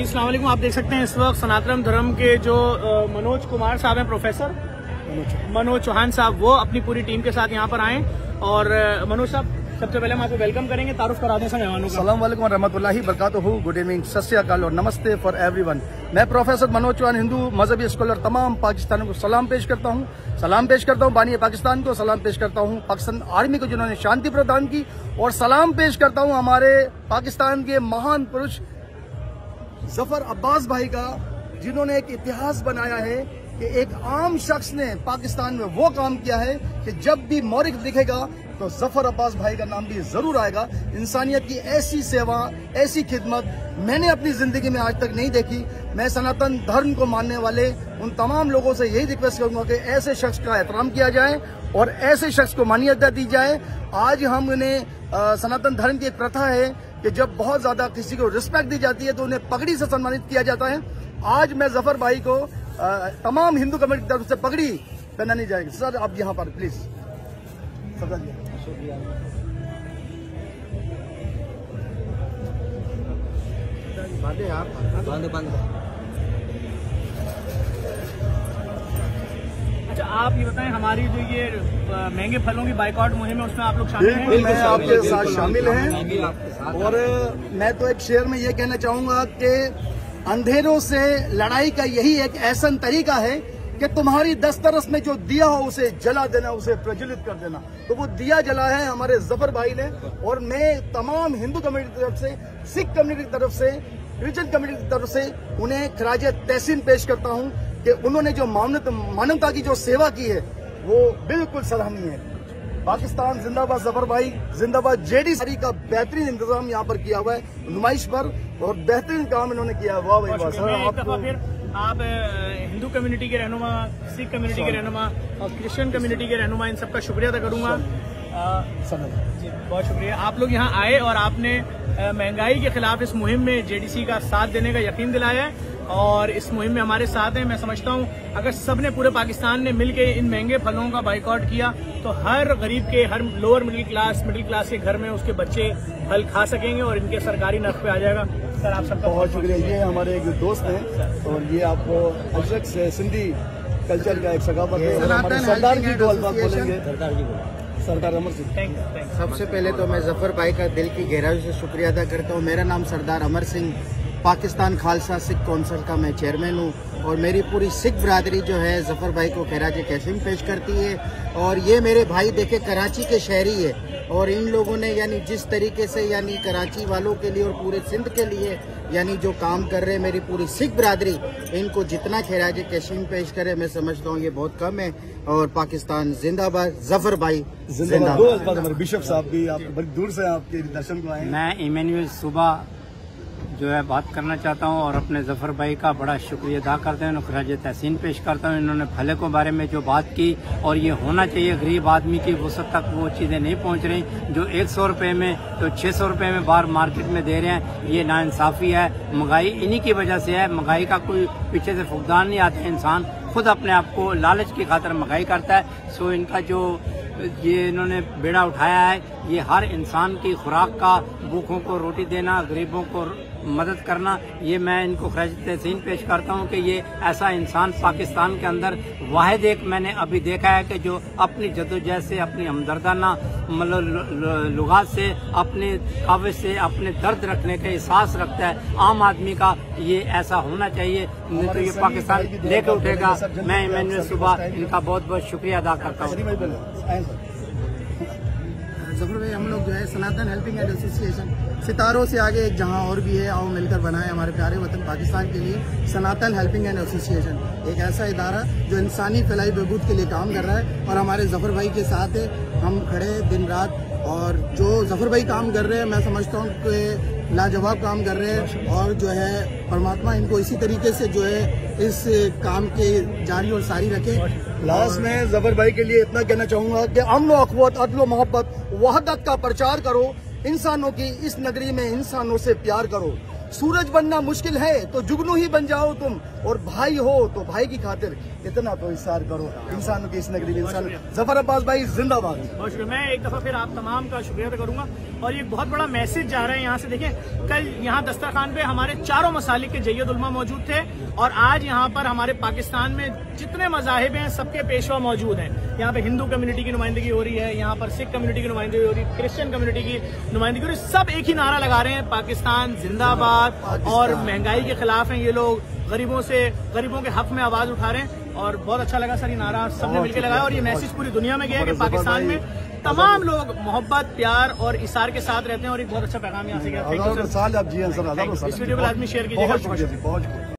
जी अलैक्म आप देख सकते हैं इस वक्त सनातन धर्म के जो मनोज कुमार साहब हैं प्रोफेसर। मनोज चौहान। साहब वो अपनी पूरी टीम के साथ यहाँ पर आए और मनोज साहब सबसे पहले हम आपको वेलकम करेंगे। तारुफ करा दें मेहमानों का। सलाम वालेकुम रहमतुल्लाहि बरकातहू गुड इवनिंग सत श्री अकाल और नमस्ते फॉर एवरीवन मैं प्रोफेसर मनोज चौहान हिंदू मजहबी स्कॉलर तमाम पाकिस्तानियों को सलाम पेश करता हूँ। सलाम पेश करता हूँ बानी पाकिस्तान को सलाम पेश करता हूँ पाकिस्तान आर्मी को जिन्होंने शांति प्रदान की। और सलाम पेश करता हूँ हमारे पाकिस्तान के महान पुरुष ज़फ़र अब्बास भाई का, जिन्होंने एक इतिहास बनाया है कि एक आम शख्स ने पाकिस्तान में वो काम किया है कि जब भी मौरिक दिखेगा तो ज़फ़र अब्बास भाई का नाम भी ज़रूर आएगा। इंसानियत की ऐसी सेवा, ऐसी खिदमत मैंने अपनी ज़िंदगी में आज तक नहीं देखी। मैं सनातन धर्म को मानने वाले उन तमाम लोगों से यही रिक्वेस्ट करूँगा कि ऐसे शख्स का एहतराम किया जाए और ऐसे शख्स को मान्यता दी जाए। आज हम उन्हें सनातन धर्म की एक प्रथा है कि जब बहुत ज़्यादा किसी को रिस्पेक्ट दी जाती है तो उन्हें पगड़ी से सम्मानित किया जाता है। आज मैं ज़फ़र भाई को आ, तमाम हिंदू कमेटी की तरफ़ से पगड़ी पहनानी जाएगी। सर आप यहाँ पर प्लीज़ सरदार आप ये बताएँ हमारी जो ये महँगे फलों की बाइकआउट मुहिम है उसमें आप लोग शामिल हैं? बिल्कुल मैं आपके साथ शामिल हैं। और मैं तो एक शेयर में ये कहना चाहूँगा कि अंधेरों से लड़ाई का यही एक ऐसा तरीका है कि तुम्हारी दस्तरस में जो दिया हो उसे जला देना उसे प्रज्वलित कर देना। तो वो दिया जला है हमारे ज़फ़र भाई ने और मैं तमाम हिंदू कम्युनिटी की तरफ़ से सिख कम्युनिटी की तरफ़ से क्रिश्चियन कम्युनिटी की तरफ़ से उन्हें खराज तहसीन पेश करता हूँ। कि उन्होंने जो मानवत मानवता की जो सेवा की है वो बिल्कुल सराहनीय है। पाकिस्तान जिंदाबाद ज़फ़र भाई जिंदाबाद जेडी सरी का बेहतरीन इंतज़ाम यहाँ पर किया हुआ है नुमाइश पर और बेहतरीन काम इन्होंने किया है। वाह भाई वाह सर आपको आप हिंदू कम्युनिटी के रहनुमा सिख कम्युनिटी के रहनुमा और क्रिश्चियन कम्युनिटी के रहनुमा इन सबका शुक्रिया अदा करूँगा। जी, बहुत शुक्रिया। आप लोग यहाँ आए और आपने महँगाई के खिलाफ इस मुहिम में जेडीसी का साथ देने का यकीन दिलाया है। और इस मुहिम में हमारे साथ हैं। मैं समझता हूँ अगर सबने पूरे पाकिस्तान ने मिलकर इन महँगे फलों का बाइकआउट किया तो हर गरीब के हर lower middle class middle class के घर में उसके बच्चे फल खा सकेंगे और इनके सरकारी नर्ख पे आ जाएगा। सर आप सबका बहुत शुक्रिया। ये हमारे एक दोस्त हैं और ये आपको अशरक से सिंधी कल्चर का एक सकाफत है। सरदार जी को अल्फाज बोलेंगे। Sardar Amar Singh thank you thank सबसे पहले तो मैं ज़फ़र भाई का दिल की गहराई से शुक्रिया अदा करता हूँ। मेरा नाम सरदार अमर सिंह पाकिस्तान खालसा सिख कौंसिल का मैं चेयरमैन हूँ और मेरी पूरी सिख बरादरी जो है ज़फ़र भाई को खैराज कैसिम पेश करती है। और ये मेरे भाई देखे कराची के शहरी है। और इन लोगों ने यानी जिस तरीके से यानी कराची वालों के लिए और पूरे सिंध के लिए यानी जो काम कर रहे हैं मेरी पूरी सिख बरादरी इनको जितना खैराज कैसिम पेश करे मैं समझता हूँ ये बहुत कम है। और पाकिस्तान जिंदाबाद ज़फ़र भाई जिंदाबाद। बिशप साहब भी आप बड़ी दूर से आपके दर्शन को आए मैं इमेनुअल सुबह जो है बात करना चाहता हूँ और अपने ज़फ़र भाई का बड़ा शुक्रिया अदा करते हैं खराज तहसीन पेश करता हूँ। इन्होंने भले को बारे में जो बात की और ये होना चाहिए गरीब आदमी की वसत तक वो चीज़ें नहीं पहुँच रही। जो एक सौ रुपये में तो छः सौ रुपये में बाहर मार्केट में दे रहे हैं, ये नाइंसाफ़ी है। महँगाई इन्हीं की वजह से है। महँगाई का कोई पीछे से फुकदान नहीं आता इंसान। खुद अपने आप को लालच की खातर महँगाई करता है। सो इनका जो, ये इन्होंने बेड़ा उठाया है, ये हर इंसान की खुराक का, भूखों को रोटी देना, गरीबों को मदद करना, ये मैं इनको खराज तहसीन पेश करता हूँ कि ये ऐसा इंसान पाकिस्तान के अंदर वाहिद एक मैंने अभी देखा है कि जो अपनी जदोजहद से, अपनी हमदर्दाना मतलब लुगात से, अपने काविश से, अपने दर्द रखने का एहसास रखता है। आम आदमी का ये ऐसा होना चाहिए, नहीं तो ये पाकिस्तान लेके उठेगा। मैं इमैनुअल सुबह इनका बहुत बहुत शुक्रिया अदा करता हूँ। ज़फ़र भाई हम लोग जो है सनातन हेल्पिंग एंड एसोसिएशन सितारों से आगे एक जहाँ और भी है, आओ मिलकर बनाए हमारे प्यारे वतन पाकिस्तान के लिए सनातन हेल्पिंग एंड एसोसिएशन। एक ऐसा इदारा जो इंसानी फलाई बहबूद के लिए काम कर रहा है और हमारे ज़फ़र भाई के साथ हम खड़े दिन रात और जो ज़फ़र भाई काम कर रहे हैं, मैं समझता हूँ कि लाजवाब काम कर रहे हैं और जो है, परमात्मा इनको इसी तरीके से जो है, इस काम के जारी और सारी रखे। लास्ट में जबर भाई के लिए इतना कहना चाहूँगा कि अमन अखवत अदलो मोहब्बत, वहदत का प्रचार करो। इंसानों की इस नगरी में इंसानों से प्यार करो। सूरज बनना मुश्किल है तो जुगनू ही बन जाओ तुम। और भाई हो तो भाई की खातिर इतना तो इशार करो। इंसान की इस नगरी में इंसान ज़फ़र अब्बास भाई जिंदाबाद। बहुत शुक्रिया। मैं एक दफ़ा फिर आप तमाम का शुक्रिया करूँगा। और ये बहुत बड़ा मैसेज जा रहा है यहाँ से। देखिए कल यहाँ दस्तरखान पे हमारे चारों मसालिक के जैद उलमा मौजूद थे। और आज यहाँ पर हमारे पाकिस्तान में जितने मजाहिब हैं सबके पेशवा मौजूद हैं। यहाँ पे हिंदू कम्युनिटी की नुमाइंदगी हो रही है यहाँ पर सिख कम्युनिटी की नुमाइंदगी हो रही है क्रिश्चियन कम्युनिटी की नुमाइंदगी हो रही। है सब एक ही नारा लगा रहे हैं। पाकिस्तान जिंदाबाद। और महँगाई के खिलाफ हैं ये लोग। गरीबों से गरीबों के हक में आवाज़ उठा रहे हैं और बहुत अच्छा लगा सर ये नारा। सबने मिलकर लगाया और ये मैसेज पूरी दुनिया में गया कि पाकिस्तान में तमाम लोग मोहब्बत प्यार और इशार के साथ रहते हैं और एक बहुत अच्छा पैगाम यहाँ से गया। इस वीडियो को आदमी शेयर कीजिएगा।